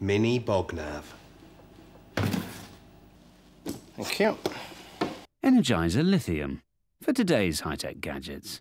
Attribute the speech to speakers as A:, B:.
A: Mini Bognav.
B: Thank you.
C: Energizer Lithium for today's high-tech gadgets.